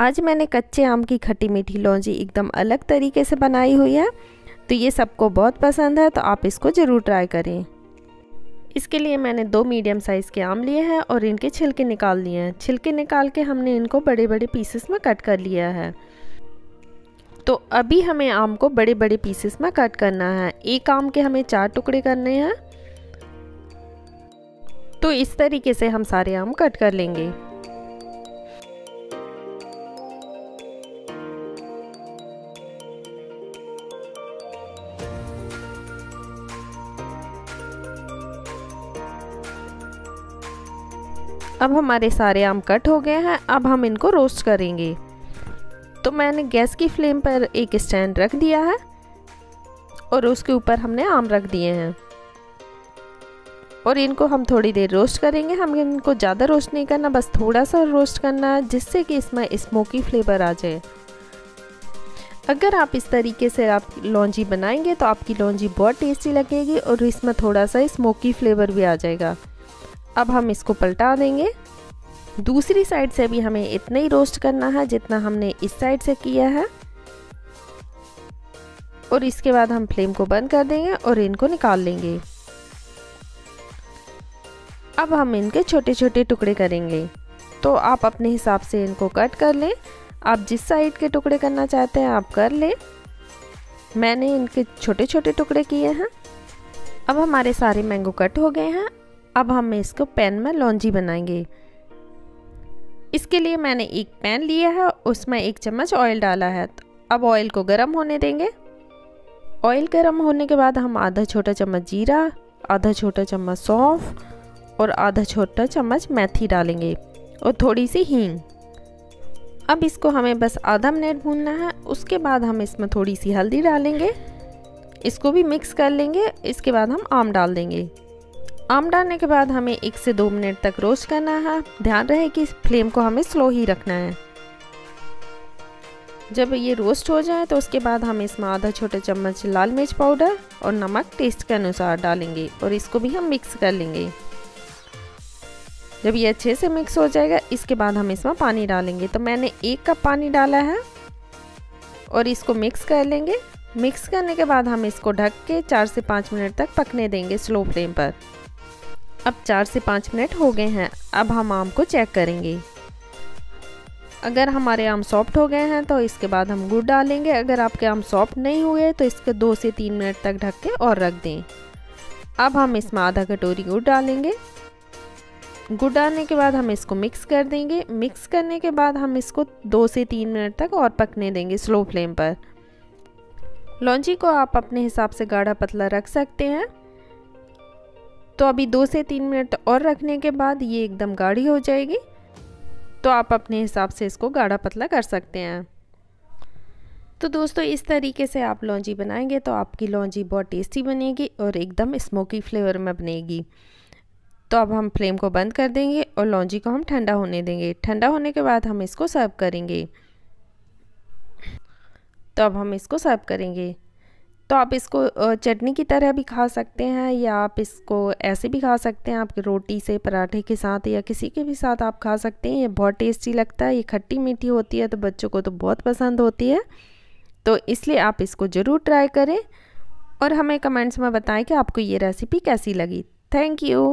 आज मैंने कच्चे आम की खट्टी मीठी लौंजी एकदम अलग तरीके से बनाई हुई है तो ये सबको बहुत पसंद है तो आप इसको ज़रूर ट्राई करें। इसके लिए मैंने दो मीडियम साइज़ के आम लिए हैं और इनके छिलके निकाल लिए हैं। छिलके निकाल के हमने इनको बड़े बड़े पीसेस में कट कर लिया है। तो अभी हमें आम को बड़े बड़े पीसेस में कट करना है। एक आम के हमें चार टुकड़े करने हैं। तो इस तरीके से हम सारे आम कट कर लेंगे। अब हमारे सारे आम कट हो गए हैं, अब हम इनको रोस्ट करेंगे। तो मैंने गैस की फ्लेम पर एक स्टैंड रख दिया है और उसके ऊपर हमने आम रख दिए हैं। और इनको हम थोड़ी देर रोस्ट करेंगे। हम इनको ज़्यादा रोस्ट नहीं करना, बस थोड़ा सा रोस्ट करना है, जिससे कि इसमें स्मोकी फ्लेवर आ जाए। अगर आप इस तरीके से आप लौंजी बनाएँगे तो आपकी लौंजी बहुत टेस्टी लगेगी और इसमें थोड़ा सा स्मोकी फ्लेवर भी आ जाएगा। अब हम इसको पलटा देंगे। दूसरी साइड से भी हमें इतना ही रोस्ट करना है जितना हमने इस साइड से किया है। और इसके बाद हम फ्लेम को बंद कर देंगे और इनको निकाल लेंगे। अब हम इनके छोटे छोटे टुकड़े करेंगे। तो आप अपने हिसाब से इनको कट कर लें। आप जिस साइड के टुकड़े करना चाहते हैं, आप कर लें। मैंने इनके छोटे छोटे टुकड़े किए हैं। अब हमारे सारे मैंगो कट हो गए हैं। अब हम इसको पैन में लौंजी बनाएँगे। इसके लिए मैंने एक पैन लिया है, उसमें एक चम्मच ऑयल डाला है। अब ऑयल को गर्म होने देंगे। ऑयल गर्म होने के बाद हम आधा छोटा चम्मच जीरा, आधा छोटा चम्मच सौंफ और आधा छोटा चम्मच मेथी डालेंगे और थोड़ी सी हींग। अब इसको हमें बस आधा मिनट भूनना है। उसके बाद हम इसमें थोड़ी सी हल्दी डालेंगे। इसको भी मिक्स कर लेंगे। इसके बाद हम आम डाल देंगे। आम डालने के बाद हमें एक से दो मिनट तक रोस्ट करना है। ध्यान रहे कि फ्लेम को हमें स्लो ही रखना है। जब ये रोस्ट हो जाए तो उसके बाद हम इसमें आधा छोटे चम्मच लाल मिर्च पाउडर और नमक टेस्ट के अनुसार डालेंगे और इसको भी हम मिक्स कर लेंगे। जब ये अच्छे से मिक्स हो जाएगा, इसके बाद हम इसमें पानी डालेंगे। तो मैंने एक कप पानी डाला है और इसको मिक्स कर लेंगे। मिक्स करने के बाद हम इसको ढक के चार से पाँच मिनट तक पकने देंगे स्लो फ्लेम पर। अब चार से पाँच मिनट हो गए हैं। अब हम आम को चेक करेंगे। अगर हमारे आम सॉफ्ट हो गए हैं तो इसके बाद हम गुड़ डालेंगे। अगर आपके आम सॉफ्ट नहीं हुए तो इसके दो से तीन मिनट तक ढक के और रख दें। अब हम इसमें आधा कटोरी गुड़ डालेंगे। गुड़ डालने के बाद हम इसको मिक्स कर देंगे। मिक्स करने के बाद हम इसको दो से तीन मिनट तक और पकने देंगे स्लो फ्लेम पर। लौंजी को आप अपने हिसाब से गाढ़ा पतला रख सकते हैं। तो अभी दो से तीन मिनट और रखने के बाद ये एकदम गाढ़ी हो जाएगी। तो आप अपने हिसाब से इसको गाढ़ा पतला कर सकते हैं। तो दोस्तों, इस तरीके से आप लौंजी बनाएँगे तो आपकी लौंजी बहुत टेस्टी बनेगी और एकदम स्मोकी फ्लेवर में बनेगी। तो अब हम फ्लेम को बंद कर देंगे और लौंजी को हम ठंडा होने देंगे। ठंडा होने के बाद हम इसको सर्व करेंगे। तो अब हम इसको सर्व करेंगे। तो आप इसको चटनी की तरह भी खा सकते हैं या आप इसको ऐसे भी खा सकते हैं, आपकी रोटी से, पराठे के साथ या किसी के भी साथ आप खा सकते हैं। ये बहुत टेस्टी लगता है, ये खट्टी मीठी होती है तो बच्चों को तो बहुत पसंद होती है। तो इसलिए आप इसको ज़रूर ट्राई करें और हमें कमेंट्स में बताएँ कि आपको ये रेसिपी कैसी लगी। Thank you.